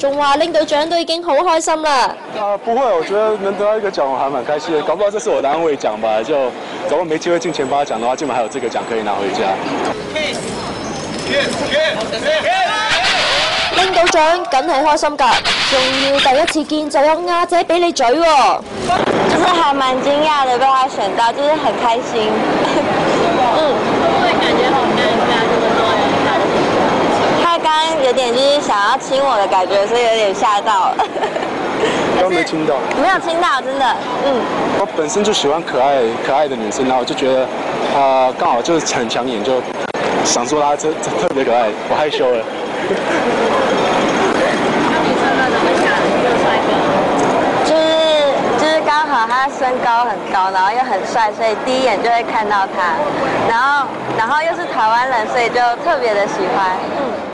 仲話拎到獎都已經好開心啦。啊，不會，我覺得能得到一個獎我還蠻開心嘅，搞不好這是我的安慰獎吧，就如果沒機會進前八獎的話，今晚還有這個獎可以拿回家。拎到獎梗係開心㗎，仲要第一次見就有亞姐俾你嘴喎。就是還蠻驚訝的被他選到，就是很開心。嗯，會感覺好有点就是想要亲我的感觉，所以有点吓到。都沒聽到。没有聽到，真的。嗯。我本身就喜欢可爱可爱的女生，然后我就觉得，啊、呃，剛好就是很抢眼，就想说她特特别可爱，我害羞了。就是就是剛好他身高很高，然后又很帅，所以第一眼就会看到他，然后然后又是台湾人，所以就特别的喜欢。嗯。